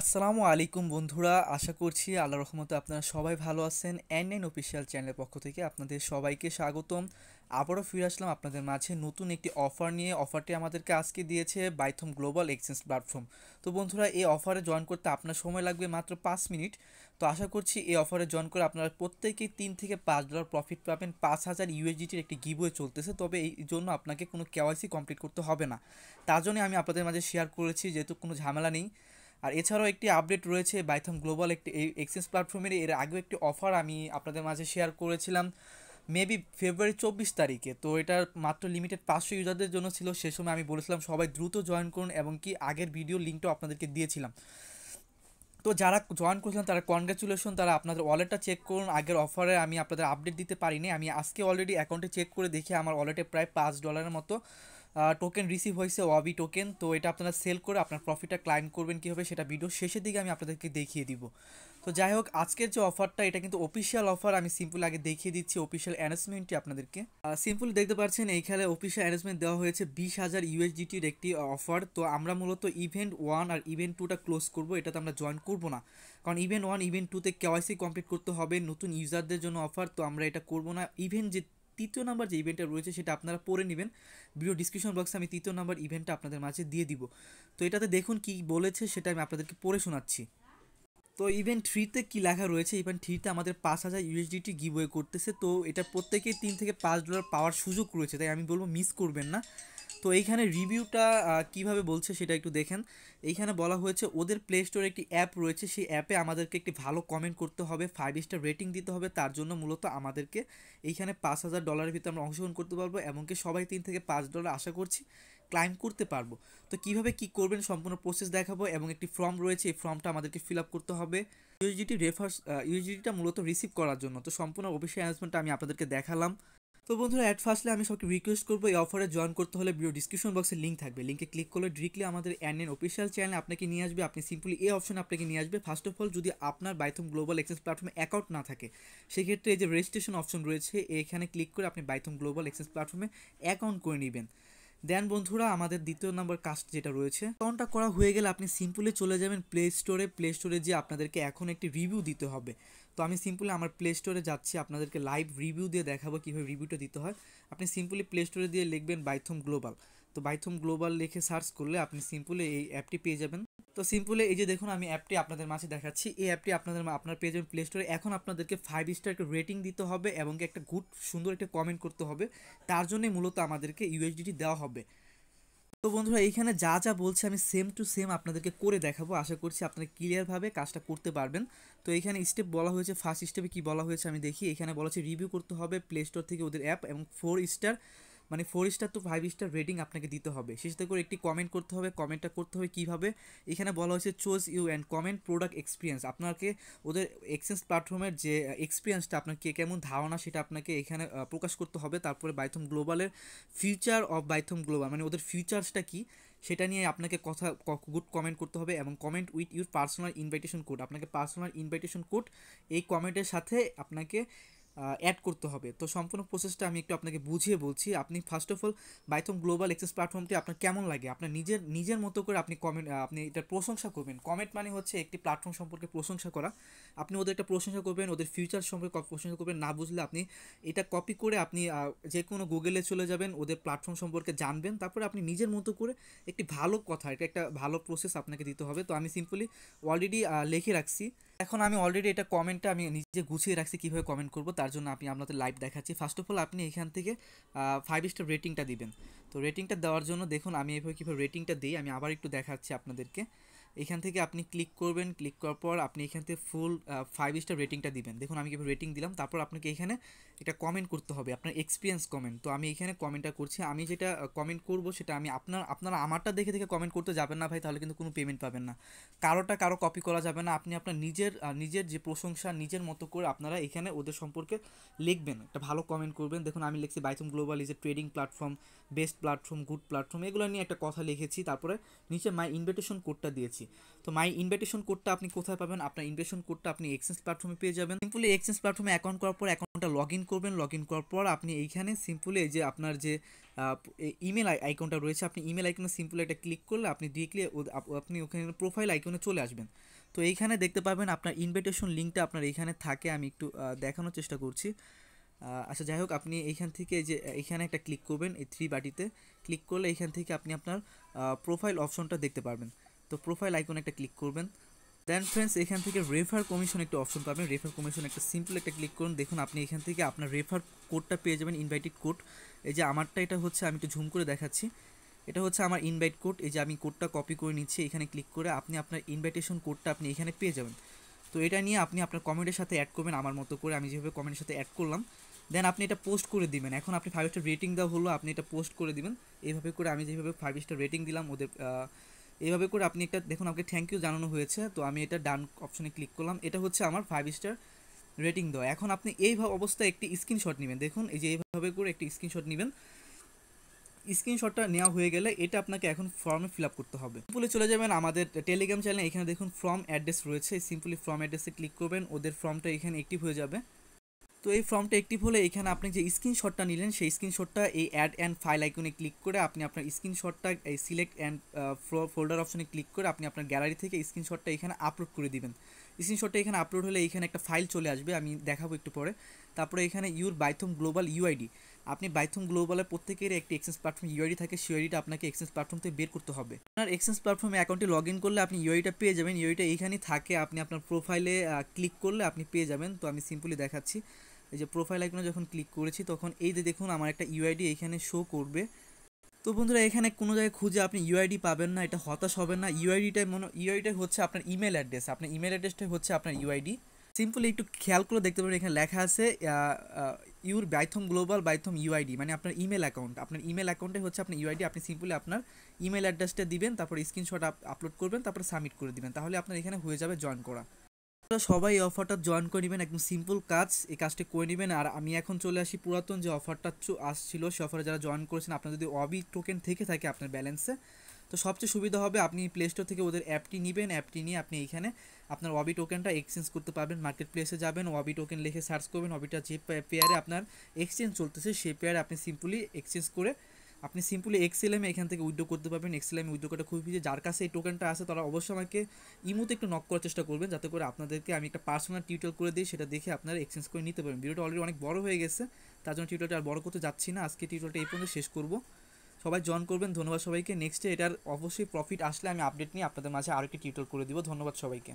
আসসালামু আলাইকুম বন্ধুরা, আশা করছি আল্লাহ রহমতে আপনারা সবাই ভালো আছেন। এন নাইন অফিসিয়াল চ্যানেলের পক্ষ থেকে আপনাদের সবাইকে স্বাগতম। আবারও ফিরে আসলাম আপনাদের মাঝে নতুন একটি অফার নিয়ে। অফারটি আমাদেরকে আজকে দিয়েছে বাইথম গ্লোবাল এক্সচেঞ্জ প্ল্যাটফর্ম তো বন্ধুরা, এই অফারে জয়েন করতে আপনার সময় লাগবে মাত্র পাঁচ মিনিট। তো আশা করছি এই অফারে জয়েন করে আপনারা প্রত্যেকেই তিন থেকে পাঁচ ডলার প্রফিট পাবেন। পাঁচ হাজার ইউএসডিটির একটি গিবয়ে চলতেছে, তবে এই জন্য আপনাকে কোনো কেওয়াইসি কমপ্লিট করতে হবে না। তার জন্য আমি আপনাদের মাঝে শেয়ার করেছি, যেহেতু কোনো ঝামেলা নেই। আর এছাড়াও একটি আপডেট রয়েছে বাইথম গ্লোবাল একটি এক্সচেঞ্জ প্ল্যাটফর্মের এর আগেও একটি অফার আমি আপনাদের মাঝে শেয়ার করেছিলাম মেবি ফেব্রুয়ারি চব্বিশ তারিখে। তো এটার মাত্র লিমিটেড পাঁচশো ইউজারদের জন্য ছিল। সে সময় আমি বলেছিলাম, সবাই দ্রুত জয়েন করুন এবং কি আগের ভিডিও লিঙ্কটাও আপনাদেরকে দিয়েছিলাম। তো যারা জয়েন করেছিলেন, তারা কনগ্রাচুলেশন তারা আপনাদের ওয়ালেটটা চেক করুন। আগের অফারে আমি আপনাদের আপডেট দিতে পারিনি। আমি আজকে অলরেডি অ্যাকাউন্টে চেক করে দেখি, আমার ওয়ালেটে প্রায় পাঁচ ডলারের মতো। টোকেন রিসিভ হয়েছে ওয়াবি টোকেন তো এটা আপনারা সেল করে আপনার প্রফিটটা ক্লাইম করবেন কীভাবে সেটা ভিডিও শেষের দিকে আমি আপনাদেরকে দেখিয়ে দিব। তো যাই হোক, আজকের যে অফারটা এটা কিন্তু অফিসিয়াল অফার আমি সিম্পল আগে দেখিয়ে দিচ্ছি অফিসিয়াল অ্যানাউন্সমেন্টটি আপনাদেরকে। সিম্পল দেখতে পাচ্ছেন এইখানে অফিসিয়াল অ্যানাউন্সমেন্ট দেওয়া হয়েছে বিশ হাজার ইউএসডিটির একটি অফার তো আমরা মূলত ইভেন্ট ওয়ান আর ইভেন্ট টুটা ক্লোজ করব, এটাতে আমরা জয়েন করব না। কারণ ইভেন্ট ওয়ান ইভেন্ট টুতে কেওয়াইসি কমপ্লিট করতে হবে, নতুন ইউজারদের জন্য অফার তো আমরা এটা করব না। ইভেন্ট যে তৃতীয় নাম্বার যে ইভেন্টটা রয়েছে সেটা আপনারা পড়ে নেবেন। ভিডিও ডিসক্রিপশন বক্সে আমি তৃতীয় নাম্বার ইভেন্টটা আপনাদের মাঝে দিয়ে দিব। তো এটাতে দেখুন কি বলেছে সেটা আমি আপনাদেরকে পড়ে শোনাচ্ছি। তো ইভেন্ট থ্রিতে কী লেখা রয়েছে? ইভেন্ট থ্রিতে আমাদের পাঁচ হাজার ইউএসডিটি গিভওয়ে করতেছে। তো এটা প্রত্যেকেই তিন থেকে পাঁচ ডলার পাওয়ার সুযোগ রয়েছে। তাই আমি বলব মিস করবেন না। তো এইখানে রিভিউটা কীভাবে বলছে সেটা একটু দেখেন। এইখানে বলা হয়েছে, ওদের প্লে স্টোরে একটি অ্যাপ রয়েছে, সেই অ্যাপে আমাদেরকে একটি ভালো কমেন্ট করতে হবে ফাইভ স্টার রেটিং দিতে হবে, তার জন্য মূলত আমাদেরকে এইখানে পাঁচ হাজার ডলারের ভিতরে আমরা অংশগ্রহণ করতে পারব এমনকি সবাই তিন থেকে পাঁচ ডলার আশা করছি ক্লাইম করতে পারব। তো কীভাবে কি করবেন সম্পূর্ণ প্রসেস দেখাবো এবং একটি ফর্ম রয়েছে, এই ফর্মটা আমাদেরকে ফিল আপ করতে হবে। ইউএসডিটি রেফার্স ইউএসডিটিটা মূলত রিসিভ করার জন্য। তো সম্পূর্ণ অফিসিয়াল অ্যানাউন্সমেন্টটা আমি আপনাদেরকে দেখালাম। তো বন্ধুরা অ্যাট ফার্স্টলি আমি সবকে রিকোয়েস্ট করব এই অফারে জয়েন করতে হলে ভিডিও ডিসক্রিপশন বক্সে লিঙ্ক থাকবে। লিঙ্কে ক্লিক করলে ডিরেক্টলি আমাদের অ্যান এন অফিসিয়াল চ্যানেল আপনাকে নিয়ে আসবে। আপনি সিম্পলি এই অপশন আপনাকে নিয়ে আসবে। ফার্স্ট অফ অল যদি আপনার বাইথম গ্লোবাল এক্সচেঞ্জ প্ল্যাটফর্মে অ্যাকাউন্ট না থাকে, সেক্ষেত্রে এই যে রেজিস্ট্রেশন অপশন রয়েছে, এখানে ক্লিক করে আপনি বাইথম গ্লোবাল এক্সচেঞ্জ প্ল্যাটফর্মে অ্যাকাউন্ট করে নেবেন। দেন বন্ধুরা, আমাদের দ্বিতীয় নম্বর কাস্ট যেটা রয়েছে অ্যাকাউন্টটা করা হয়ে গেলে আপনি সিম্পলি চলে যাবেন প্লে স্টোরে প্লে স্টোরে যে আপনাদেরকে এখন একটি রিভিউ দিতে হবে। তো আমি সিম্পলি আমার প্লে স্টোরে যাচ্ছি, আপনাদেরকে লাইভ রিভিউ দিয়ে দেখাবো কীভাবে রিভিউটা দিতে হয়। আপনি সিম্পলি প্লে স্টোরে দিয়ে লিখবেন বাইথম গ্লোবাল তো বাইথম গ্লোবাল লিখে সার্চ করলে আপনি সিম্পলি এই অ্যাপটি পেয়ে যাবেন। তো সিম্পলি এই যে দেখুন, আমি অ্যাপটি আপনাদের মাঝে দেখাচ্ছি। এই অ্যাপটি আপনাদের আপনার পেয়ে যাবেন প্লে স্টোরে এখন আপনাদেরকে ফাইভ স্টার একটা রেটিং দিতে হবে এবং একটা গুড সুন্দর একটা কমেন্ট করতে হবে। তার জন্যই মূলত আমাদেরকে ইউএসডিটি দেওয়া হবে। তো বন্ধুরা, এইখানে যা যা বলছে আমি সেম টু সেম আপনাদেরকে করে দেখাবো। আশা করছি আপনারা ক্লিয়ারভাবে কাজটা করতে পারবেন। তো এখানে স্টেপ বলা হয়েছে ফার্স্ট স্টেপে কী বলা হয়েছে আমি দেখি। এখানে বলা হচ্ছে রিভিউ করতে হবে প্লে স্টোর থেকে ওদের অ্যাপ এবং ফোর স্টার মানে four star to five star rating আপনাকে দিতে হবে। শেষতে করে একটি কমেন্ট করতে হবে কমেন্টটা করতে হবে কীভাবে? এখানে বলা হয়েছে choose you and comment product experience আপনাকে ওদের এক্সচেঞ্জ প্ল্যাটফর্মের যে এক্সপিরিয়েন্সটা আপনার কে কেমন ধারণা সেটা আপনাকে এখানে প্রকাশ করতে হবে। তারপরে বাইথম গ্লোবালের ফিউচার অফ বাইথম গ্লোবাল মানে ওদের ফিউচার্সটা কী? সেটা নিয়ে আপনাকে কথা গুড কমেন্ট করতে হবে এবং comment with your personal invitation code আপনাকে পার্সোনাল ইনভাইটেশন কোড এই কমেন্টের সাথে আপনাকে অ্যাড করতে হবে। তো সম্পূর্ণ প্রসেসটা আমি একটু আপনাকে বুঝিয়ে বলছি। আপনি first of all Bithumb global access প্ল্যাটফর্মটি আপনার কেমন লাগে? আপনার নিজের নিজের মতো করে আপনি কমেন্ট আপনি এটার প্রশংসা করবেন। কমেন্ট মানে হচ্ছে একটি প্ল্যাটফর্ম সম্পর্কে প্রশংসা করা। আপনি ওদের একটা প্রশংসা করবেন, ওদের ফিউচার সম্পর্কে প্রশংসা করবেন। না বুঝলে আপনি এটা কপি করে আপনি যে কোনো গুগলে চলে যাবেন, ওদের প্ল্যাটফর্ম সম্পর্কে জানবেন। তারপরে আপনি নিজের মতো করে একটি ভালো কথা, এটা একটা ভালো প্রসেস আপনাকে দিতে হবে। তো আমি সিম্পলি অলরেডি লিখে রাখছি। এখন আমি অলরেডি এটা কমেন্টটা আমি নিজে গুছিয়ে রাখছি, কীভাবে কমেন্ট করব। তার জন্য আমি আপনাদের লাইভ দেখাচ্ছি। ফার্স্ট অফ অল আপনি এখান থেকে ফাইভ স্টার রেটিংটা দিবেন। তো রেটিংটা দেওয়ার জন্য দেখুন, আমি এভাবে কীভাবে রেটিংটা দিই, আমি আবার একটু দেখাচ্ছি আপনাদেরকে। এখান থেকে আপনি ক্লিক করবেন ক্লিক করার পর আপনি এখান থেকে ফুল ফাইভ স্টার রেটিংটা দিবেন। দেখুন, আমি কীভাবে রেটিং দিলাম, তারপর আপনাকে এখানে এটা কমেন্ট করতে হবে, আপনার এক্সপিরিয়েন্স কমেন্ট তো আমি এখানে কমেন্টটা করছি, আমি যেটা কমেন্ট করব সেটা আমি আপনার, আপনারা আমারটা দেখে দেখে কমেন্ট করতে যাবেন না ভাই, তাহলে কিন্তু কোনো পেমেন্ট পাবেন না। কারোটা কারও কপি করা যাবে না, আপনি আপনার নিজের নিজের যে প্রশংসা, নিজের মতো করে আপনারা এখানে ওদের সম্পর্কে লিখবেন, একটা ভালো কমেন্ট করবেন। দেখুন, আমি লিখছি Bithumb global is a trading platform best platform good platform এগুলো নিয়ে একটা কথা লিখেছি, তারপরে নিচে মাই ইনভিটেশন কোডটা দিয়েছি। তো মাই ইনভাইটেশন কোডটা আপনি কোথায় পাবেন? আপনার ইনভাইটেশন কোডটা আপনি এক্সচেঞ্জ প্ল্যাটফর্মে পেয়ে যাবেন। সিম্পলি এক্সচেঞ্জ প্ল্যাটফর্মে অ্যাকাউন্ট করার পর অ্যাকাউন্টটা লগ ইন করবেন লগ ইন করার পর আপনি এইখানে সিম্পলি যে আপনার যে ইমেল আইকনটা রয়েছে, আপনি ইমেল আইকনে সিম্পলি একটা ক্লিক করলে আপনি ডিরেক্টলি আপনি ওখানে প্রোফাইল আইকনে চলে আসবেন। তো এইখানে দেখতে পাবেন আপনার ইনভাইটেশন লিঙ্কটা আপনার এইখানে থাকে, আমি একটু দেখানোর চেষ্টা করছি। আচ্ছা যাই হোক, আপনি এইখান থেকে যে এখানে একটা ক্লিক করবেন, এই থ্রি বাটিতে ক্লিক করলে এইখান থেকে আপনি আপনার প্রোফাইল অপশনটা দেখতে পারবেন। তো প্রোফাইল আইকনে একটা ক্লিক করবেন। দেন ফ্রেন্ডস এখান থেকে রেফার কমিশন একটা অপশন পাবেন। রেফার কমিশন একটা সিম্পল একটা ক্লিক করুন। দেখুন, আপনি এখান থেকে আপনার রেফার কোডটা পেয়ে যাবেন ইনভাইটেড কোড এই যে আমারটা, এটা হচ্ছে, আমি একটু ঝুম করে দেখাচ্ছি। এটা হচ্ছে আমার ইনভাইট কোড এই যে আমি কোডটা কপি করে নিচ্ছি, এখানে ক্লিক করে আপনি আপনার ইনভাইটেশন কোডটা আপনি এখানে পেয়ে যাবেন। তো এটা নিয়ে আপনি আপনার কমেন্টের সাথে অ্যাড করবেন আমার মতো করে। আমি যেভাবে কমেন্টের সাথে অ্যাড করলাম দেন আপনি এটা পোস্ট করে দিবেন। এখন আপনি ফাইভ স্টার রেটিং দেওয়া হলো, আপনি এটা পোস্ট করে দিবেন। এইভাবে করে আমি যেভাবে ফাইভ স্টার রেটিং দিলাম, ওদের এইভাবে করে আপনি একটা, দেখুন আপনাকে থ্যাংক ইউ জানানো হয়েছে, তো আমি এটা ডান অপশনে ক্লিক করলাম। এটা হচ্ছে আমার ফাইভ স্টার রেটিং দেওয়া। এখন আপনি এইভাবে অবস্থায় একটি স্ক্রিনশট নেবেন। দেখুন, এই যে এইভাবে করে একটি স্ক্রিনশট নেবেন। স্ক্রিনশটটা নেওয়া হয়ে গেলে এটা আপনাকে এখন ফর্মে ফিল আপ করতে হবে। সিম্পলি চলে যাবেন আমাদের টেলিগ্রাম চ্যানেলে এখানে দেখুন ফর্ম অ্যাড্রেস রয়েছে। সিম্পলি ফর্ম অ্যাড্রেসে ক্লিক করবেন। ওদের ফর্মটা এখানে অ্যাক্টিভ হয়ে যাবে। তো এই ফর্মটা অ্যাক্টিভ হলে এখানে আপনি যে স্ক্রিনশটটা নিলেন, সেই স্ক্রিনশটটা এই অ্যাড অ্যান্ড ফাইল আইকনে ক্লিক করে আপনি আপনার স্ক্রিনশটটা এই সিলেক্ট অ্যান্ড ফোল্ডার অপশনে ক্লিক করে আপনি আপনার গ্যালারি থেকে স্ক্রিনশটটা এখানে আপলোড করে দিবেন। স্ক্রিনশটটা এখানে আপলোড হলে এখানে একটা ফাইল চলে আসবে, আমি দেখাবো একটু পরে। তারপরে এখানে ইউর বাইথম গ্লোবাল ইউআইডি আপনি বাইথম গ্লোবালের প্রত্যেকের একটি এক্সচেঞ্জ প্ল্যাটফর্ম ইউআইডি থাকে, সেই আইডিটা আপনাকে এক্সচেঞ্জ প্ল্যাটফর্ম থেকে বের করতে হবে। আপনার এক্সচেঞ্জ প্ল্যাটফর্মে অ্যাকাউন্টে লগ ইন করলে আপনি ইউআইডিটা পেয়ে যাবেন। ইউআইডিটা এইখানেই থাকে, আপনি আপনার প্রোফাইলে ক্লিক করলে আপনি পেয়ে যাবেন। তো আমি সিম্পলি দেখাচ্ছি। এই যে প্রোফাইল আইকনে যখন ক্লিক করেছি, তখন এই যে দেখুন, আমার একটা ইউআইডি এখানে শো করবে। তো বন্ধুরা, এখানে কোনো জায়গায় খুঁজে আপনি ইউআইডি পাবেন না, এটা হতাশ হবেন না। ইউআইডিটাই মনে ইউআইডিটাই হচ্ছে আপনার ইমেল অ্যাড্রেস আপনার ইমেল অ্যাড্রেসটাই হচ্ছে আপনার ইউআইডি সিম্পলি একটু খেয়াল করে দেখতে পাবেন এখানে লেখা আছে your Bithumb global Bithumb UID মানে আপনার ইমেল অ্যাকাউন্ট আপনার ইমেল অ্যাকাউন্টে হচ্ছে আপনার ইউআইডি আপনি সিম্পলি আপনার ইমেল অ্যাড্রেসটা দিবেন, তারপর স্ক্রিনশট আপলোড করবেন, তারপর সাবমিট করে দিবেন। তাহলে আপনার এখানে হয়ে যাবে জয়েন করা। সবাই অফারটা জয়েন করে নেবেন, একদম সিম্পল কাজ, এই কাজটি করে নেবেন। আর আমি এখন চলে আসি পুরাতন যে অফারটা আসছিল, সে অফারে যারা জয়েন করেছেন, আপনার যদি অবি টোকেন থেকে থাকে আপনার ব্যালেন্সে তো সবচেয়ে সুবিধা হবে আপনি প্লে স্টোর থেকে ওদের অ্যাপটি নেবেন অ্যাপটি নিয়ে আপনি এইখানে আপনার ওয়াবি টোকেনটা এক্সচেঞ্জ করতে পারবেন মার্কেট প্লেসে যাবেন ওয়াবি টোকেন লিখে সার্চ করবেন ওয়াবিটা যে পেয়ারে আপনার এক্সচেঞ্জ চলতেছে, সেই পেয়ারে আপনি সিম্পলি এক্সচেঞ্জ করে আপনি সিম্পলি এক্সেলএমে এখান থেকে উইড্রো করতে পারবেন। এক্সেলএমে উইড্রো করা খুবই যার কাছে এই টোকেনটা আছে, তারা অবশ্যই আমাকে ইমুতে একটু নক করার চেষ্টা করবেন, যাতে করে আপনাদেরকে আমি একটা পার্সোনাল টিউটোরিয়াল করে দিই, সেটা দেখে আপনারা এক্সচেঞ্জ করে নিতে পারবেন ভিডিওটা অলরেডি অনেক বড় হয়ে গেছে, তার জন্য টিউটোরিয়ালটা আর বড় করতে যাচ্ছি না। আজকে টিউটোরিয়ালটা এই পর্যন্ত শেষ করব। সবাই জয়েন করবেন, ধন্যবাদ সবাইকে। নেক্সটে এটার অবশ্যই প্রফিট আসলে আমি আপডেট নিয়ে আপনাদের মাঝে আরেকটি টিউটোর করে দিব। ধন্যবাদ সবাইকে।